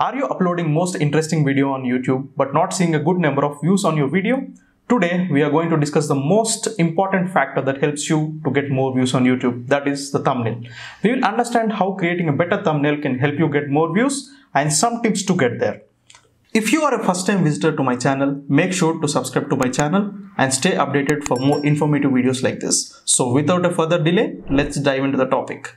Are you uploading most interesting video on YouTube but not seeing a good number of views on your video? Today we are going to discuss the most important factor that helps you to get more views on YouTube that is the thumbnail. We will understand how creating a better thumbnail can help you get more views and some tips to get there. If you are a first time visitor to my channel, make sure to subscribe to my channel and stay updated for more informative videos like this. So without a further delay, let's dive into the topic.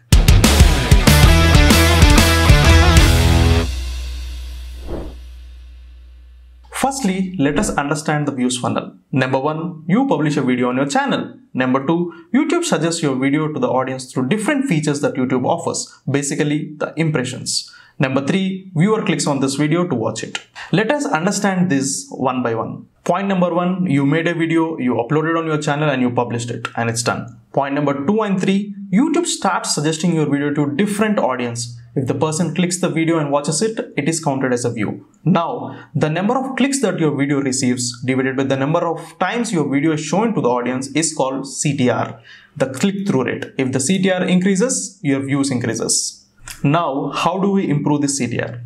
Firstly, let us understand the views funnel. Number one, you publish a video on your channel. Number two, YouTube suggests your video to the audience through different features that YouTube offers, basically the impressions. Number three, viewer clicks on this video to watch it. Let us understand this one by one. Point number one, you made a video, you uploaded on your channel and you published it and it's done. Point number two and three, YouTube starts suggesting your video to different audience if the person clicks the video and watches it, it is counted as a view. Now, the number of clicks that your video receives divided by the number of times your video is shown to the audience is called CTR, the click-through rate. If the CTR increases, your views increases. Now, how do we improve this CTR?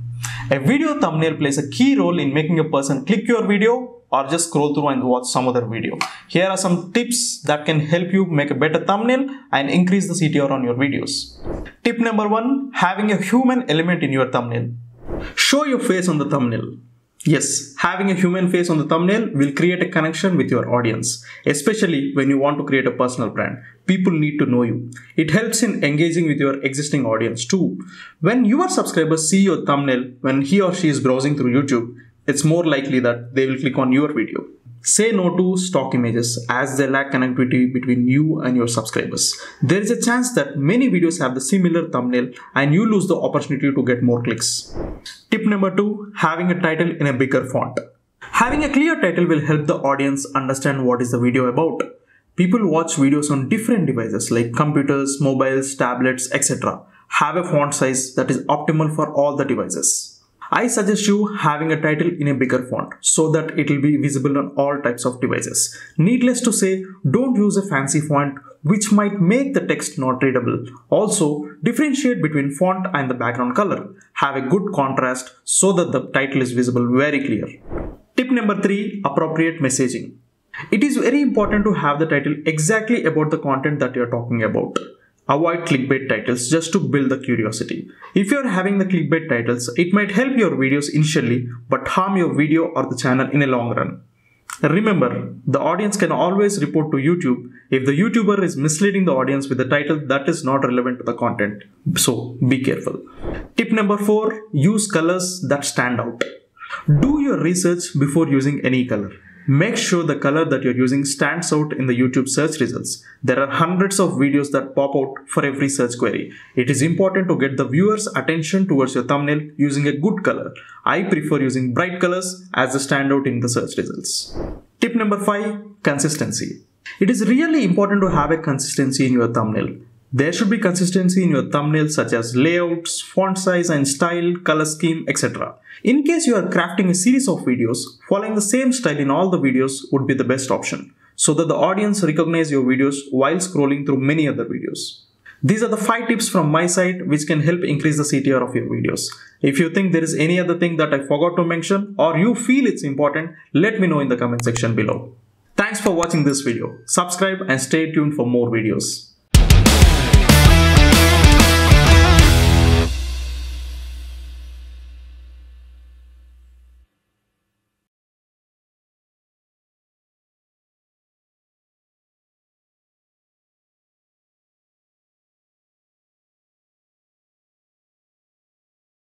A video thumbnail plays a key role in making a person click your video or just scroll through and watch some other video. Here are some tips that can help you make a better thumbnail and increase the CTR on your videos. Tip number one, having a human element in your thumbnail. Show your face on the thumbnail. Yes, having a human face on the thumbnail will create a connection with your audience, especially when you want to create a personal brand. People need to know you. It helps in engaging with your existing audience too. When your subscribers see your thumbnail when he or she is browsing through YouTube, it's more likely that they will click on your video. Say no to stock images as they lack connectivity between you and your subscribers. There is a chance that many videos have the similar thumbnail and you lose the opportunity to get more clicks. Tip number two, having a title in a bigger font. Having a clear title will help the audience understand what is the video about. People watch videos on different devices like computers, mobiles, tablets, etc. Have a font size that is optimal for all the devices. I suggest you having a title in a bigger font so that it will be visible on all types of devices. Needless to say, don't use a fancy font which might make the text not readable. Also, differentiate between font and the background color. Have a good contrast so that the title is visible very clear. Tip number 3. Appropriate messaging. It is very important to have the title exactly about the content that you are talking about. Avoid clickbait titles just to build the curiosity. If you're having the clickbait titles, it might help your videos initially but harm your video or the channel in a long run. Remember, the audience can always report to YouTube if the YouTuber is misleading the audience with a title that is not relevant to the content. So be careful. Tip number 4 Use colors that stand out. Do your research before using any color. Make sure the color that you're using stands out in the YouTube search results. There are hundreds of videos that pop out for every search query. It is important to get the viewer's attention towards your thumbnail using a good color. I prefer using bright colors as a standout in the search results. Tip number 5. Consistency. It is really important to have a consistency in your thumbnail. There should be consistency in your thumbnails such as layouts, font size and style, color scheme, etc. In case you are crafting a series of videos, following the same style in all the videos would be the best option so that the audience recognize your videos while scrolling through many other videos. These are the 5 tips from my side which can help increase the CTR of your videos. If you think there is any other thing that I forgot to mention or you feel it's important, let me know in the comment section below. Thanks for watching this video. Subscribe and stay tuned for more videos.